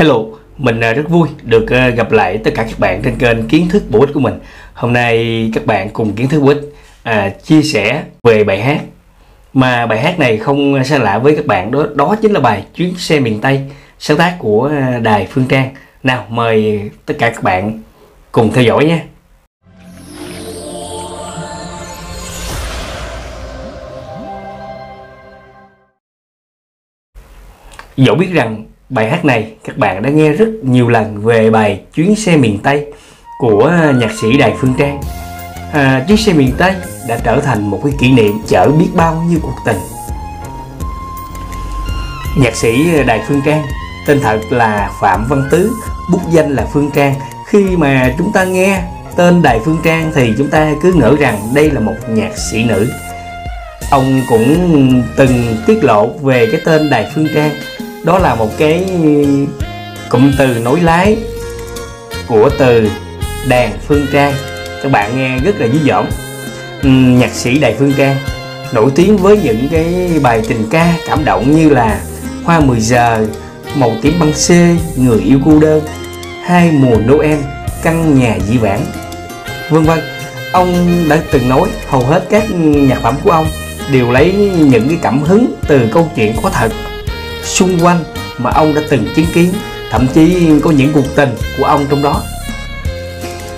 Hello, mình à, rất vui được à, gặp lại tất cả các bạn trên kênh kiến thức bổ ích của mình. Hôm nay các bạn cùng kiến thức bổ ích à, chia sẻ về bài hát mà bài hát này không xa lạ với các bạn đó đó chính là bài chuyến xe miền Tây sáng tác của à, đài Phương Trang. Nào mời tất cả các bạn cùng theo dõi nhé. Dẫu biết rằng bài hát này các bạn đã nghe rất nhiều lần về bài Chuyến xe miền Tây của nhạc sĩ Đài Phương Trang. À, Chuyến xe miền Tây đã trở thành một cái kỷ niệm chở biết bao nhiêu cuộc tình. Nhạc sĩ Đài Phương Trang tên thật là Phạm Văn Tứ, bút danh là Phương Trang. Khi mà chúng ta nghe tên Đài Phương Trang thì chúng ta cứ ngỡ rằng đây là một nhạc sĩ nữ. Ông cũng từng tiết lộ về cái tên Đài Phương Trang đó là một cái cụm từ nối lái của từ đàn phương trang các bạn nghe rất là dí dỏm. Ừ, nhạc sĩ đài phương trang nổi tiếng với những cái bài tình ca cảm động như là hoa 10 giờ, màu tím băng xê, người yêu cô đơn, hai mùa noel, căn nhà dĩ vãng. Vân vân, ông đã từng nói hầu hết các nhạc phẩm của ông đều lấy những cái cảm hứng từ câu chuyện có thật xung quanh mà ông đã từng chứng kiến, thậm chí có những cuộc tình của ông trong đó.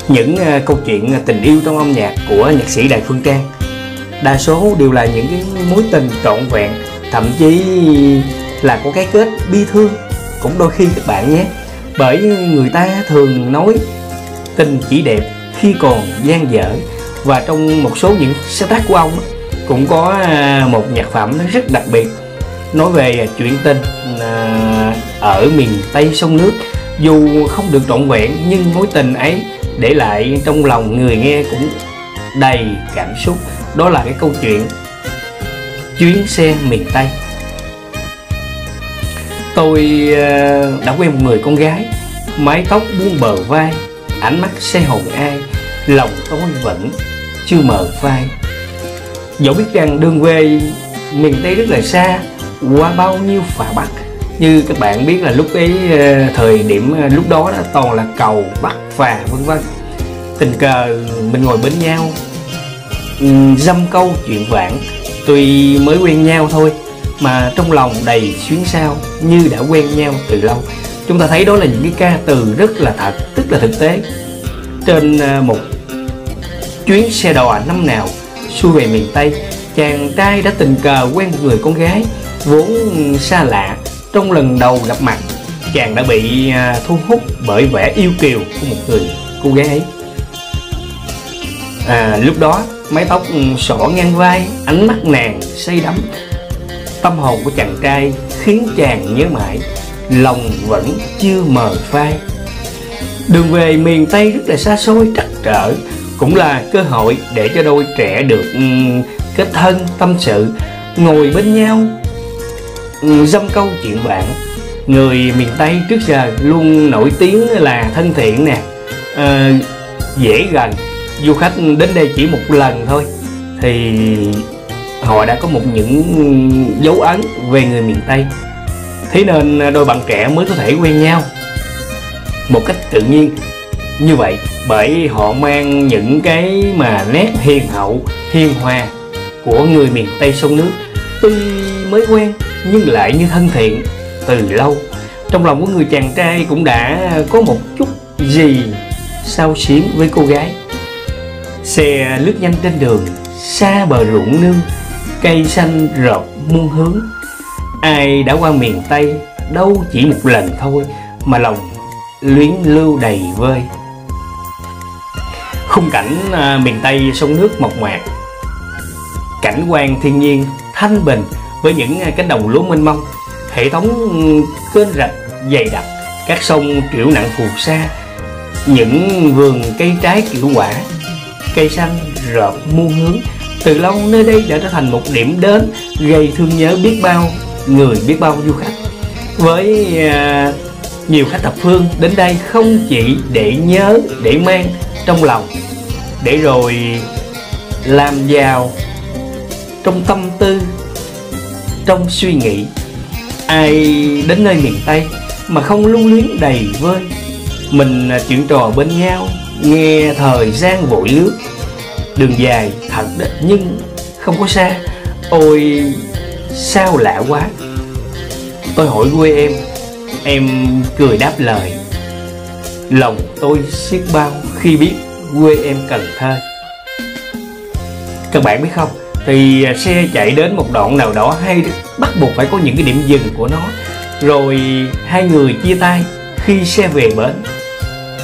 Những ờ, câu chuyện ờ, tình yêu trong âm nhạc của nhạc sĩ Đài Phương Trang, đa số đều là những cái mối tình trọn vẹn, thậm chí là có cái kết bi thương cũng đôi khi các bạn nhé. Bởi người ta thường nói tình chỉ đẹp khi còn gian dở và trong một số những sáng tác của ông cũng có ờ, một nhạc phẩm rất đặc biệt nói về à, chuyện tình à, ở miền Tây sông nước, dù không được trọn vẹn, nhưng mối tình ấy để lại trong lòng người nghe cũng đầy cảm xúc. Đó là cái câu chuyện chuyến xe miền Tây. Tôi à, đã quen một người con gái, mái tóc buông bờ vai, ánh mắt say hồn ai, lòng tôi vẫn chưa mờ phai dẫu biết rằng đường quê miền Tây rất là xa qua bao nhiêu phà bắc như các bạn biết là lúc ấy ờ, thời điểm ờ, lúc đó, đó toàn là cầu bắc phà vân vân. Tình cờ mình ngồi bên nhau ừ, dâm câu chuyện vãng. Tuy mới quen nhau thôi mà trong lòng đầy xuyến sao như đã quen nhau từ lâu. Chúng ta thấy đó là những cái ca từ rất là thật tức là thực tế. Trên ờ, một chuyến xe đò năm nào xuôi về miền tây chàng trai đã tình cờ quen một người con gái vốn xa lạ trong lần đầu gặp mặt chàng đã bị à, thu hút bởi vẻ yêu kiều của một người cô gái ấy. À, lúc đó mái tóc ừ, xõa ngang vai ánh mắt nàng say đắm. Tâm hồn của chàng trai khiến chàng nhớ mãi lòng vẫn chưa mờ phai. Đường về miền tây rất là xa xôi trắc trở cũng là cơ hội để cho đôi trẻ được ừ, kết thân tâm sự ngồi bên nhau dâm câu chuyện bạn. Người miền tây trước giờ luôn nổi tiếng là thân thiện nè. À, dễ gần. Du khách đến đây chỉ một lần thôi. Thì họ đã có một những dấu ấn về người miền tây. Thế nên đôi bạn trẻ mới có thể quen nhau một cách tự nhiên. Như vậy bởi họ mang những cái mà nét hiền hậu hiền hòa của người miền tây sông nước. Tuy mới quen nhưng lại như thân thiện. Từ lâu, trong lòng của người chàng trai cũng đã có một chút gì sao xuyến với cô gái. Xe lướt nhanh trên đường, xa bờ ruộng nương, cây xanh rợp muôn hướng. Ai đã qua miền tây, đâu chỉ một lần thôi mà lòng luyến lưu đầy vơi. Khung cảnh à, miền tây sông nước mộc mạc, cảnh quan thiên nhiên thanh bình với những à, cánh đồng lúa mênh mông hệ thống kênh rạch dày đặc các sông triệu nặng phù sa những vườn cây trái kiểu quả cây xanh rợp muôn hướng từ lâu nơi đây đã trở thành một điểm đến gây thương nhớ biết bao người biết bao du khách. Với à, nhiều khách thập phương đến đây không chỉ để nhớ để mang trong lòng để rồi làm giàu trong tâm tư trong suy nghĩ. Ai đến nơi miền tây mà không lưu luyến đầy vơi? Mình à, chuyện trò bên nhau, nghe thời gian vội lướt. Đường dài thật đấy nhưng không có xa. Ôi, sao lạ quá. Tôi hỏi quê em em cười đáp lời. Lòng tôi siết bao khi biết quê em cần thơ. Các bạn biết không? Thì à, xe chạy đến một đoạn nào đó hay bắt buộc phải có những cái điểm dừng của nó. Rồi hai người chia tay khi xe về bến.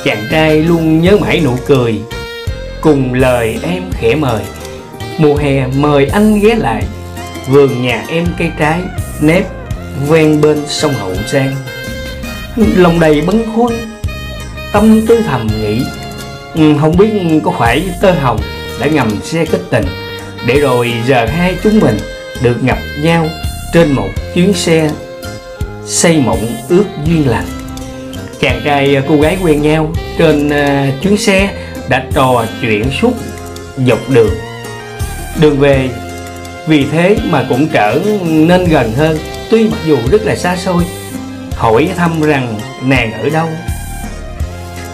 Chàng trai luôn nhớ mãi nụ cười, cùng lời em khẽ mời. Mùa hè mời anh ghé lại, vườn nhà em cây trái, nếp ven bên sông hậu giang. Lòng đầy bấn khuâng, tâm tư thầm nghĩ ừ, không biết có phải tơ hồng đã ngầm xe kết tình để rồi giờ hai chúng mình được gặp nhau trên một chuyến xe xây mộng ước duyên lành. Chàng trai à, cô gái quen nhau trên à, chuyến xe đã trò chuyện suốt dọc đường. Đường về, vì thế mà cũng trở nên gần hơn. Tuy mặc dù rất là xa xôi, hỏi thăm rằng nàng ở đâu.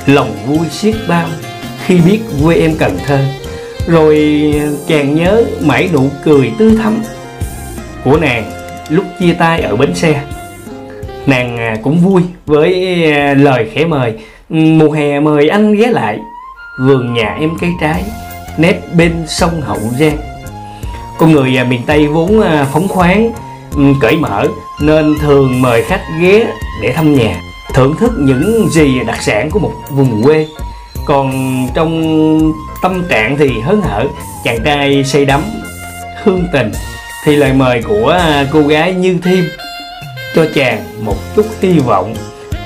Lòng vui xiết bao khi biết quê em cần thơ rồi chàng nhớ mãi nụ cười tươi thắm của nàng lúc chia tay ở bến xe. Nàng à, cũng vui với à, lời khẽ mời. Mùa hè mời anh ghé lại vườn nhà em cây trái nép bên sông hậu giang. Con người à, miền tây vốn phóng khoáng cởi mở, nên thường mời khách ghé để thăm nhà, thưởng thức những gì đặc sản của một vùng quê còn trong tâm trạng thì hớn hở, chàng trai say đắm, hương tình, thì lời mời của cô gái như thêm cho chàng một chút hy vọng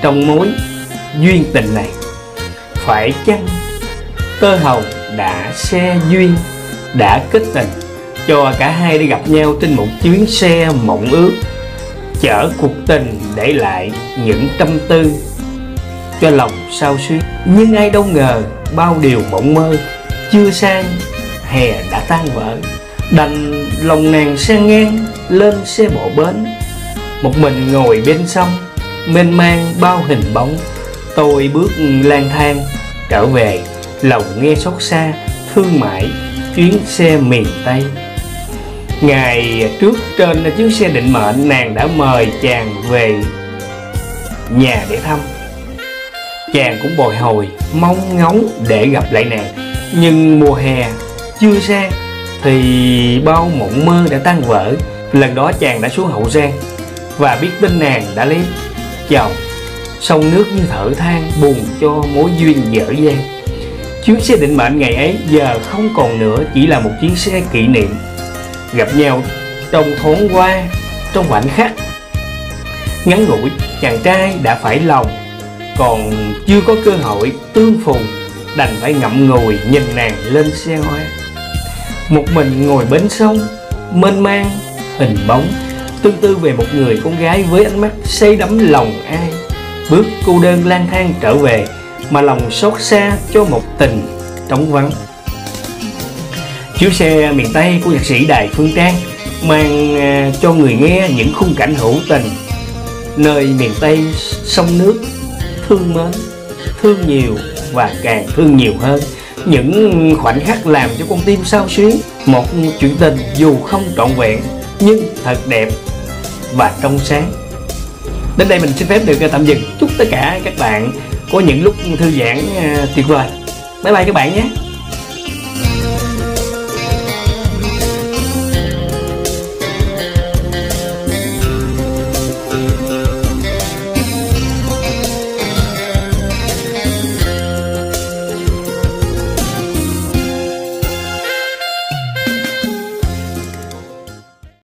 trong mối duyên tình này. Phải chăng tơ hồng đã xe duyên, đã kết tình, cho cả hai đi gặp nhau trên một chuyến xe mộng ước, chở cuộc tình để lại những tâm tư cho lòng sao xuyến. Nhưng ai đâu ngờ bao điều mộng mơ chưa sang, hè đã tan vỡ. Đành lòng nàng sang ngang lên xe bộ bến. Một mình ngồi bên sông, mênh mang bao hình bóng. Tôi bước lang thang, trở về lòng nghe xót xa, thương mãi chuyến xe miền tây. Ngày trước trên chuyến xe định mệnh, nàng đã mời chàng về nhà để thăm chàng cũng bồi hồi, mong ngóng để gặp lại nàng. Nhưng mùa hè chưa sang thì bao mộng mơ đã tan vỡ. Lần đó chàng đã xuống hậu giang và biết tin nàng đã lấy chồng. Sông nước như thở than buồn cho mối duyên dở dang. Chuyến xe định mệnh ngày ấy giờ không còn nữa, chỉ là một chuyến xe kỷ niệm. Gặp nhau trong thoáng qua, trong khoảnh khắc ngắn ngủi, chàng trai đã phải lòng còn chưa có cơ hội tương phùng, đành phải ngậm ngùi nhìn nàng lên xe hoa. Một mình ngồi bến sông, mênh mang, hình bóng, tương tư về một người con gái với ánh mắt say đắm lòng ai. Bước cô đơn lang thang trở về, mà lòng xót xa cho một tình trống vắng. Chiếu xe miền tây của nhạc sĩ đài phương trang mang à, cho người nghe những khung cảnh hữu tình, nơi miền tây sông nước thương mến, thương nhiều và càng thương nhiều hơn. Những khoảnh khắc làm cho con tim sao xuyến, một chuyện tình dù không trọn vẹn, nhưng thật đẹp và trong sáng. Đến đây mình xin phép được à, tạm dừng. Chúc tất cả các bạn có những lúc thư giãn à, tuyệt vời. Bye bye các bạn nhé.